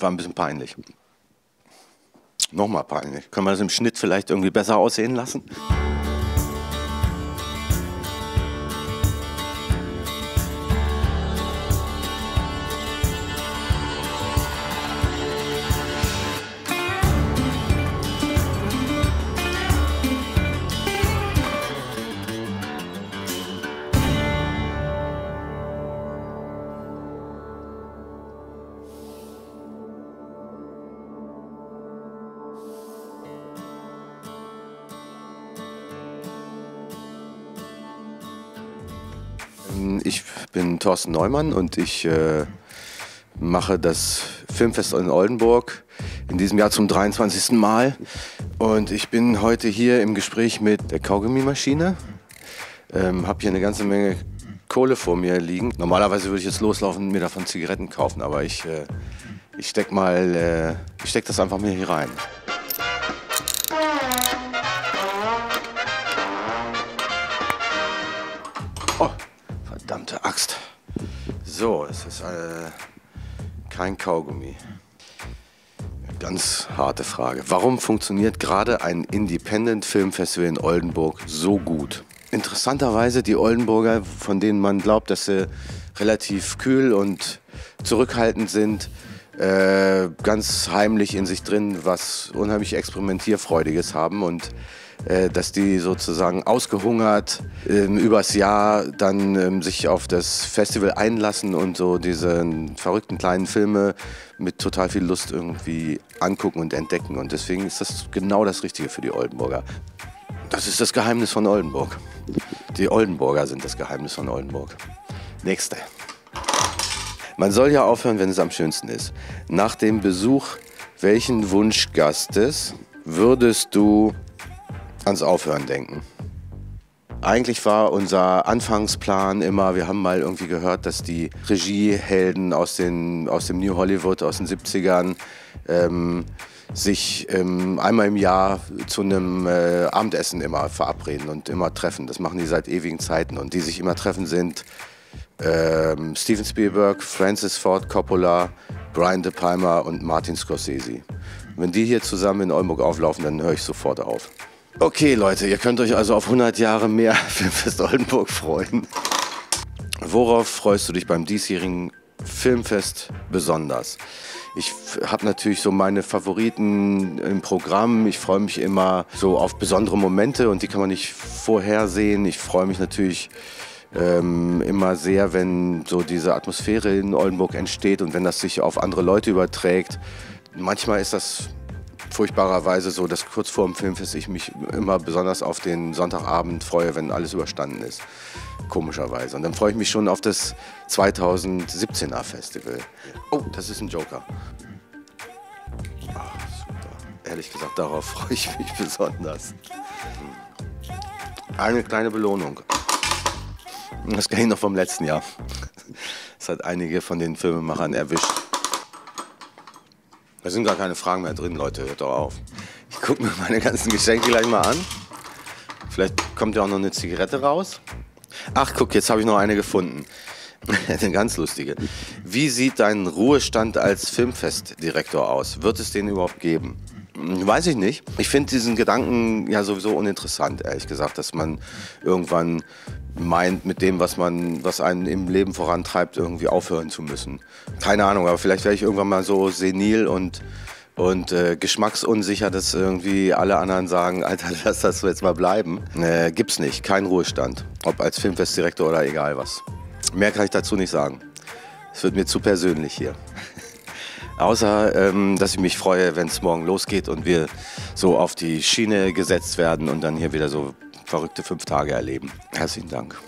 war ein bisschen peinlich. Nochmal peinlich. Können wir das im Schnitt vielleicht irgendwie besser aussehen lassen? Ich bin Thorsten Neumann und ich äh, mache das Filmfest in Oldenburg in diesem Jahr zum 23. Mal. Und ich bin heute hier im Gespräch mit der Kaugummimaschine. Ähm, habe hier eine ganze Menge Kohle vor mir liegen. Normalerweise würde ich jetzt loslaufen und mir davon Zigaretten kaufen, aber ich, äh, ich steck mal, äh, steck das einfach mir hier rein. Verdammte Axt. So, es ist äh, kein Kaugummi. Ganz harte Frage. Warum funktioniert gerade ein Independent Filmfestival in Oldenburg so gut? Interessanterweise die Oldenburger, von denen man glaubt, dass sie relativ kühl und zurückhaltend sind, äh, ganz heimlich in sich drin was unheimlich Experimentierfreudiges haben und dass die sozusagen ausgehungert ähm, übers Jahr dann ähm, sich auf das Festival einlassen und so diese verrückten kleinen Filme mit total viel Lust irgendwie angucken und entdecken. Und deswegen ist das genau das Richtige für die Oldenburger. Das ist das Geheimnis von Oldenburg. Die Oldenburger sind das Geheimnis von Oldenburg. Nächste. Man soll ja aufhören, wenn es am schönsten ist. Nach dem Besuch welchen Wunschgastes würdest du ans Aufhören denken? Eigentlich war unser Anfangsplan immer, wir haben mal irgendwie gehört, dass die Regiehelden aus, den, aus dem New Hollywood, aus den 70ern, ähm, sich ähm, einmal im Jahr zu einem äh, Abendessen immer verabreden und immer treffen. Das machen die seit ewigen Zeiten. Und die sich immer treffen sind ähm, Steven Spielberg, Francis Ford Coppola, Brian De Palma und Martin Scorsese. Wenn die hier zusammen in Oldenburg auflaufen, dann höre ich sofort auf. Okay, Leute, ihr könnt euch also auf 100 Jahre mehr Filmfest Oldenburg freuen. Worauf freust du dich beim diesjährigen Filmfest besonders? Ich habe natürlich so meine Favoriten im Programm. Ich freue mich immer so auf besondere Momente und die kann man nicht vorhersehen. Ich freue mich natürlich ähm, immer sehr, wenn so diese Atmosphäre in Oldenburg entsteht und wenn das sich auf andere Leute überträgt. Manchmal ist das furchtbarerweise so, dass kurz vor dem Filmfest ich mich immer besonders auf den Sonntagabend freue, wenn alles überstanden ist. Komischerweise. Und dann freue ich mich schon auf das 2017er Festival. Oh, das ist ein Joker. Ach, super. Ehrlich gesagt, darauf freue ich mich besonders. Eine kleine Belohnung. Das kenne ich noch vom letzten Jahr. Das hat einige von den Filmemachern erwischt. Da sind gar keine Fragen mehr drin, Leute, hört doch auf. Ich gucke mir meine ganzen Geschenke gleich mal an. Vielleicht kommt ja auch noch eine Zigarette raus. Ach, guck, jetzt habe ich noch eine gefunden. eine ganz lustige. Wie sieht dein Ruhestand als Filmfestdirektor aus? Wird es den überhaupt geben? Weiß ich nicht. Ich finde diesen Gedanken ja sowieso uninteressant, ehrlich gesagt, dass man irgendwann meint, mit dem, was man, was einen im Leben vorantreibt, irgendwie aufhören zu müssen. Keine Ahnung, aber vielleicht werde ich irgendwann mal so senil und und äh, geschmacksunsicher, dass irgendwie alle anderen sagen, Alter, lass das jetzt mal bleiben. Äh, gibt's nicht, kein Ruhestand. Ob als Filmfestdirektor oder egal was. Mehr kann ich dazu nicht sagen. Es wird mir zu persönlich hier. Außer, ähm, dass ich mich freue, wenn es morgen losgeht und wir so auf die Schiene gesetzt werden und dann hier wieder so verrückte fünf Tage erleben. Herzlichen Dank.